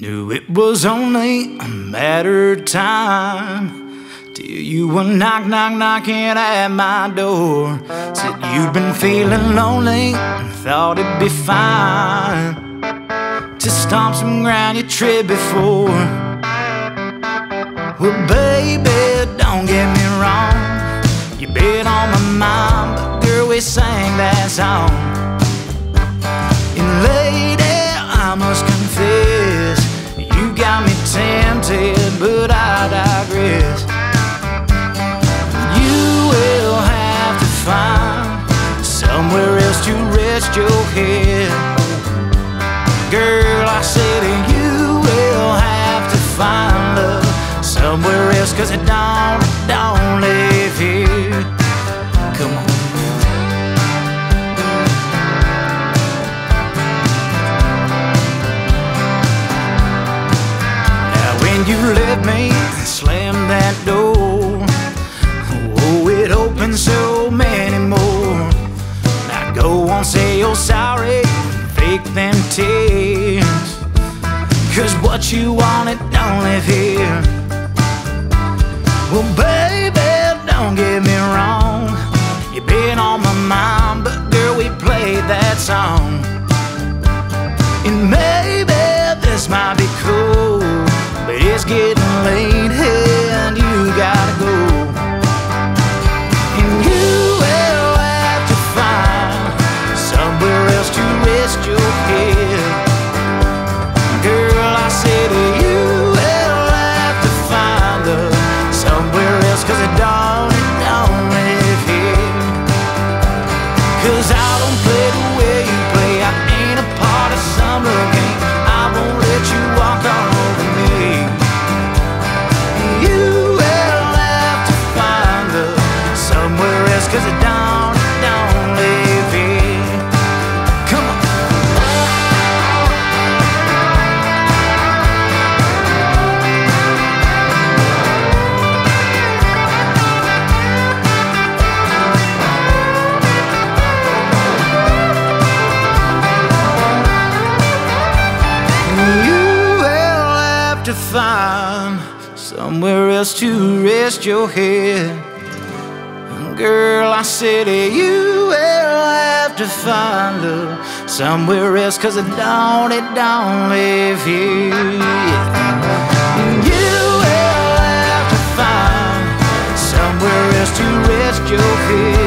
Knew it was only a matter of time till you were knock, knock, knocking at my door. Said you'd been feeling lonely and thought it'd be fine to stomp some ground you tried before. Well, baby, don't get me wrong. You've been on my mind, but girl, we sang that song. Rest your head. Girl, I said you will have to find love somewhere else, cause it don't, don't live here. Come on. Now when you let me slam that door, you're sorry, fake them tears. Cause what you wanted don't live here. Well, baby, don't get me wrong. You've been on my mind, but girl, we played that song. And maybe this might be cool, but it's getting late don't, live here. Cause I don't play the way you play. I ain't a part of some of. I won't let you walk all over me. You'll have to find her somewhere else, cause it find somewhere else to rest your head. Girl, I said you will have to find love somewhere else, cause it don't, it don't live here. You will have to find somewhere else to rest your head.